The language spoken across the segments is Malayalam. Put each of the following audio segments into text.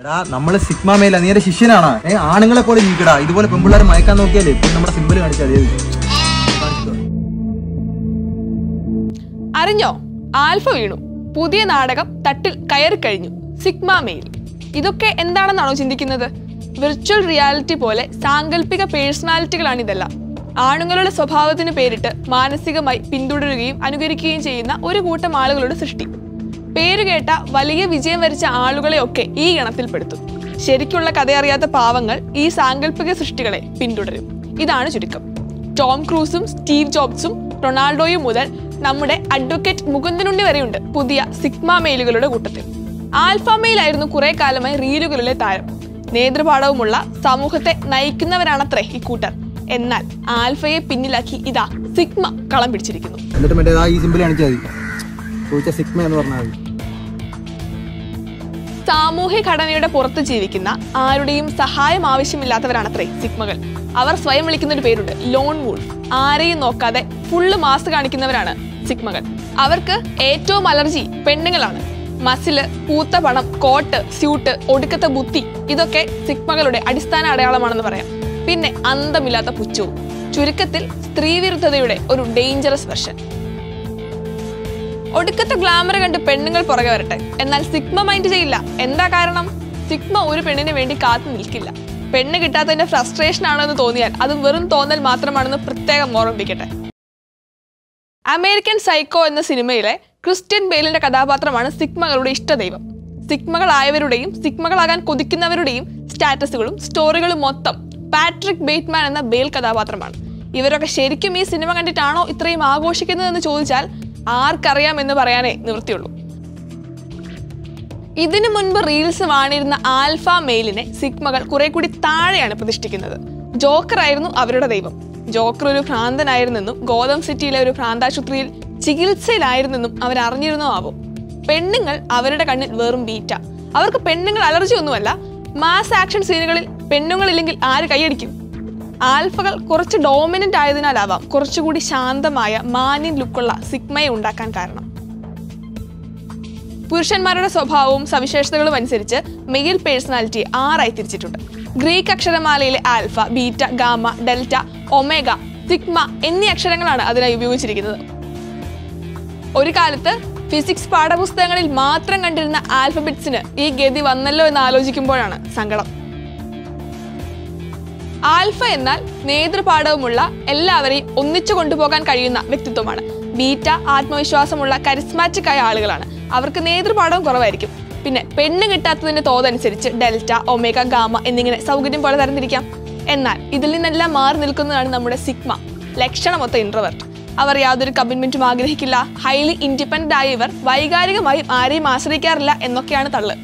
എടാ നമ്മൾ സിഗ്മ മേല നീ എന്റെ ശിഷ്യനാണ്? ഏ ആണുങ്ങളെ പോലെ ജീവിക്കടാ ഇതുപോലെ പെമ്പിള്ളേർ മയക്കാൻ നോക്കിയാലേ പിന്നെ നമ്മുടെ സിമ്പിൾ കാണിച്ചാൽ അറിഞ്ഞോ? ആൽഫ വീണു. പുതിയ നാടകം തട്ടിൽ കയറി കഴിഞ്ഞു. സിഗ്മ മെയിൽ ഇതൊക്കെ എന്താണെന്നാണോ ചിന്തിക്കുന്നത്? വിർച്വൽ റിയാലിറ്റി പോലെ സാങ്കല്പിക പേഴ്സണാലിറ്റികളാണ് ഇതെല്ലാം. ആണുങ്ങളുടെ സ്വഭാവത്തിന് പേരിട്ട് മാനസികമായി പിന്തുടരുകയും അനുകരിക്കുകയും ചെയ്യുന്ന ഒരു കൂട്ടം ആളുകളുടെ സൃഷ്ടി. പേരുകേട്ട വലിയ വിജയം വരിച്ച ആളുകളെയൊക്കെ ഈ ഗണത്തിൽപ്പെടുത്തും. ശരിക്കുള്ള കഥയറിയാത്ത പാവങ്ങൾ ഈ സാങ്കല്പിക സൃഷ്ടികളെ പിന്തുടരും. ഇതാണ് ചുരുക്കം. ടോം ക്രൂസും സ്റ്റീവ് ജോബ്സും റൊണാൾഡോയും മുതൽ നമ്മുടെ അഡ്വക്കേറ്റ് മുകുന്ദനുണ്ണി വരെയുണ്ട് പുതിയ സിഗ്മ മെയിലുകളുടെ കൂട്ടത്തിൽ. ആൽഫ മെയിലായിരുന്നു കുറെ കാലമായി റീലുകളിലെ താരം. നേതൃപാഠവുമുള്ള സമൂഹത്തെ നയിക്കുന്നവരാണത്രേ ഇക്കൂട്ടർ എന്നാൽ ആൽഫയെ പിന്നിലാക്കി ഇതാ സിഗ്മ കളം പിടിച്ചിരിക്കുന്നു. എന്നിട്ട് മറ്റേ ഈ സിമ്പിൾ കാണിച്ചാൽ മതി. ചോദിച്ച സിഗ്മ എന്ന് പറഞ്ഞാൽ മതി. സാമൂഹ്യ ഘടനയുടെ പുറത്ത് ജീവിക്കുന്ന ആരുടെയും സഹായം ആവശ്യമില്ലാത്തവരാണത്രേ സിഗ്മകൾ. അവർ സ്വയം വിളിക്കുന്ന ഒരു പേരുണ്ട് ലോൺ വൂൾഫ് ആരെയും നോക്കാതെ ഫുള്ള് മാസ് കാണിക്കുന്നവരാണ് സിഗ്മകൾ. അവർക്ക് ഏറ്റവും അലർജി പെണ്ണുങ്ങളാണ്. മസിൽ പൂത്ത പണം കോട്ട് സ്യൂട്ട് ഒടുക്കത്തെ ബുദ്ധി ഇതൊക്കെ സിഗ്മകളുടെ അടിസ്ഥാന അടയാളമാണെന്ന് പറയാം. പിന്നെ അന്തമില്ലാത്ത പുച്ഛവും. ചുരുക്കത്തിൽ സ്ത്രീവിരുദ്ധതയുടെ ഒരു ഡേഞ്ചറസ് വെർഷൻ ഒടുക്കത്തെ ഗ്ലാമർ കണ്ട് പെണ്ണുങ്ങൾ പുറകെ വരട്ടെ. എന്നാൽ സിഗ്മ മൈൻഡ് ചെയ്യില്ല. എന്താ കാരണം? സിഗ്മ ഒരു പെണ്ണിന് വേണ്ടി കാത്തു നിൽക്കില്ല. പെണ്ണ് കിട്ടാത്തതിന്റെ ഫ്രസ്ട്രേഷൻ ആണെന്ന് തോന്നിയാൽ അത് വെറും തോന്നൽ മാത്രമാണെന്ന് പ്രത്യേകം ഓർമ്മിപ്പിക്കട്ടെ. അമേരിക്കൻ സൈക്കോ എന്ന സിനിമയിലെ ക്രിസ്ത്യൻ ബേലിന്റെ കഥാപാത്രമാണ് സിഗ്മകളുടെ ഇഷ്ടദൈവം. സിഗ്മകളായവരുടെയും സിഗ്മകളാകാൻ കൊതിക്കുന്നവരുടെയും സ്റ്റാറ്റസുകളും സ്റ്റോറികളും മൊത്തം പാട്രിക് ബേറ്റ്മാൻ എന്ന ബേൽ കഥാപാത്രമാണ്. ഇവരൊക്കെ ശരിക്കും ഈ സിനിമ കണ്ടിട്ടാണോ ഇത്രയും ആഘോഷിക്കുന്നതെന്ന് ചോദിച്ചാൽ ആർക്കറിയാം എന്ന് പറയാനേ നിവൃത്തിയുള്ളൂ. ഇതിനു മുൻപ് റീൽസ് വാണിരുന്ന ആൽഫ മെയിലിനെ സിഗ്മകൾ കുറെ കൂടി താഴെയാണ് പ്രതിഷ്ഠിക്കുന്നത്. ജോക്കർ ആയിരുന്നു അവരുടെ ദൈവം. ജോക്കർ ഒരു ഭ്രാന്തനായിരുന്നെന്നും ഗോതം സിറ്റിയിലെ ഒരു ഭ്രാന്താശുപത്രിയിൽ ചികിത്സയിലായിരുന്നെന്നും അവർ അറിഞ്ഞിരുന്നോ ആവും. പെണ്ണുങ്ങൾ അവരുടെ കണ്ണിൽ വെറും ബീറ്റ. അവർക്ക് പെണ്ണുങ്ങൾ അലർജി ഒന്നുമല്ല മാസ് ആക്ഷൻ സീനുകളിൽ പെണ്ണുങ്ങളില്ലെങ്കിൽ ആര് കൈയടിക്കും? ആൽഫകൾ കുറച്ച് ഡോമിനന്റ് ആയതിനാലാവാം കുറച്ചുകൂടി ശാന്തമായ മാന്യൻ ലുക്കുള്ള സിഗ്മയെ ഉണ്ടാക്കാൻ കാരണം. പുരുഷന്മാരുടെ സ്വഭാവവും സവിശേഷതകളും അനുസരിച്ച് മെയിൽ പേഴ്സണാലിറ്റി ആറായി തിരിച്ചിട്ടുണ്ട്. Greek അക്ഷരമാലയിലെ alpha beta gamma delta omega sigma എന്നീ അക്ഷരങ്ങളാണ് അതിനായി ഉപയോഗിച്ചിരിക്കുന്നത്. ഒരു കാലത്ത് ഫിസിക്സ് പാഠപുസ്തകങ്ങളിൽ മാത്രം കണ്ടിരുന്ന ആൽഫബറ്റ്സിന് ഈ ഗതി വന്നല്ലോ എന്ന് ആലോചിക്കുമ്പോഴാണ് സങ്കടം. ആൽഫ എന്നാൽ നേതൃപാഠവുമുള്ള എല്ലാവരെയും ഒന്നിച്ചു കൊണ്ടുപോകാൻ കഴിയുന്ന വ്യക്തിത്വമാണ്. ബീറ്റ ആത്മവിശ്വാസമുള്ള കരിസ്മാറ്റിക് ആയ ആളുകളാണ്. അവർക്ക് നേതൃപാഠവും കുറവായിരിക്കും. പിന്നെ പെണ്ണ് കിട്ടാത്തതിന്റെ തോതനുസരിച്ച് ഡെൽറ്റ ഒമേഗ ഗാമ എന്നിങ്ങനെ സൗകര്യം പോലെ തരംതിരിക്കാം. എന്നാൽ ഇതിൽ നിന്നെല്ലാം മാറി നിൽക്കുന്നതാണ് നമ്മുടെ സിഗ്മ ലക്ഷണമൊത്ത ഇൻട്രവർട്ട് അവർ യാതൊരു കമ്മിറ്റ്മെന്റും ആഗ്രഹിക്കില്ല. ഹൈലി ഇൻഡിപെൻഡന്റ് ആയ ഇവർ വൈകാരികമായും ആരെയും ആശ്രയിക്കാറില്ല എന്നൊക്കെയാണ് തള്ള്.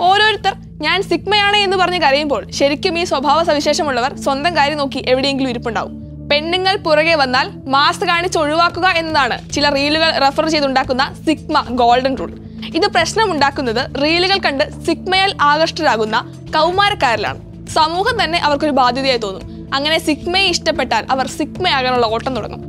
ഓരോരുത്തർ ഞാൻ സിഗ്മയാണ് എന്ന് പറഞ്ഞ് കരയുമ്പോൾ ശരിക്കും ഈ സ്വഭാവ സവിശേഷമുള്ളവർ സ്വന്തം കാര്യം നോക്കി എവിടെയെങ്കിലും ഇരിപ്പുണ്ടാവും. പെണ്ണുങ്ങൾ പുറകെ വന്നാൽ മാസ്ക് കാണിച്ച് ഒഴിവാക്കുക എന്നതാണ് ചില റീലുകൾ റെഫർ ചെയ്തുണ്ടാക്കുന്ന സിഗ്മ ഗോൾഡൻ റൂൾ ഇത് പ്രശ്നമുണ്ടാക്കുന്നത് റീലുകൾ കണ്ട് സിഗ്മയാൽ ആകർഷ്ടരാകുന്ന കൗമാരക്കാരിലാണ്. സമൂഹം തന്നെ അവർക്കൊരു ബാധ്യതയായി തോന്നും. അങ്ങനെ സിഗ്മയെ ഇഷ്ടപ്പെട്ടാൽ അവർ സിഗ്മയാകാനുള്ള ഓട്ടം തുടങ്ങും.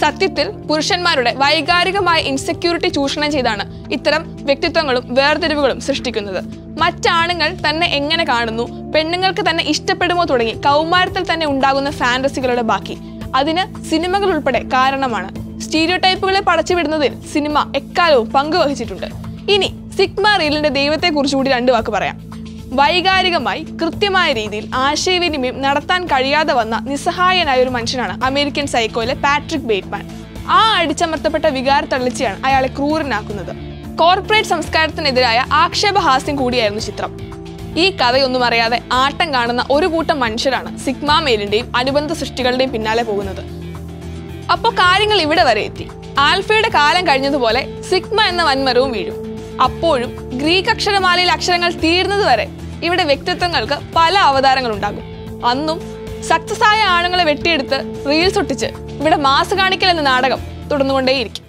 സത്യത്തിൽ പുരുഷന്മാരുടെ വൈകാരികമായ ഇൻസെക്യൂരിറ്റി ചൂഷണം ചെയ്താണ് ഇത്തരം വ്യക്തിത്വങ്ങളും വേർതിരിവുകളും സൃഷ്ടിക്കുന്നത്. മറ്റാണുങ്ങൾ തന്നെ എങ്ങനെ കാണുന്നു? പെണ്ണുങ്ങൾക്ക് തന്നെ ഇഷ്ടപ്പെടുമോ തുടങ്ങി കൗമാരത്തിൽ തന്നെ ഉണ്ടാകുന്ന ഫാന്റസികളുടെ ബാക്കി. അതിന് സിനിമകൾ ഉൾപ്പെടെ കാരണമാണ്. സ്റ്റീരിയോ ടൈപ്പുകളെ പടച്ചുവിടുന്നതിൽ സിനിമ എക്കാലവും പങ്കുവഹിച്ചിട്ടുണ്ട് ഇനി സിഗ്മ റീലിന്റെ ദൈവത്തെക്കുറിച്ച് കൂടി രണ്ടു വാക്ക് പറയാം. വൈകാരികമായി കൃത്യമായ രീതിയിൽ ആശയവിനിമയം നടത്താൻ കഴിയാതെ വന്ന നിസ്സഹായനായ ഒരു മനുഷ്യനാണ് അമേരിക്കൻ സൈക്കോയിലെ പാട്രിക് ബേറ്റ്മാൻ. ആ അടിച്ചമർത്തപ്പെട്ട വികാര തള്ളിച്ചയാണ് അയാളെ ക്രൂരനാക്കുന്നത്. കോർപ്പറേറ്റ് സംസ്കാരത്തിനെതിരായ ആക്ഷേപഹാസ്യം കൂടിയായിരുന്നു ചിത്രം. ഈ കഥയൊന്നും അറിയാതെ ആട്ടം കാണുന്ന ഒരു കൂട്ടം മനുഷ്യരാണ് സിഗ്മ മേലിന്റെയും അനുബന്ധ സൃഷ്ടികളുടെയും പിന്നാലെ പോകുന്നത്. അപ്പോൾ കാര്യങ്ങൾ ഇവിടെ വരെ എത്തി. ആൽഫയുടെ കാലം കഴിഞ്ഞതുപോലെ സിഗ്മ എന്ന വൻമരവും വീഴും. അപ്പോഴും ഗ്രീക്ക് അക്ഷരമാലയിൽ അക്ഷരങ്ങൾ തീർന്നതുവരെ വരെ ഇവിടെ വ്യക്തിത്വങ്ങൾക്ക് പല അവതാരങ്ങൾ ഉണ്ടാകും അന്നും സക്സസ് ആയ ആണുങ്ങളെ വെട്ടിയെടുത്ത് റീൽസ് ഒട്ടിച്ച് ഇവിടെ മാസ് കാണിക്കൽ എന്ന നാടകം തുടർന്നുകൊണ്ടേയിരിക്കും.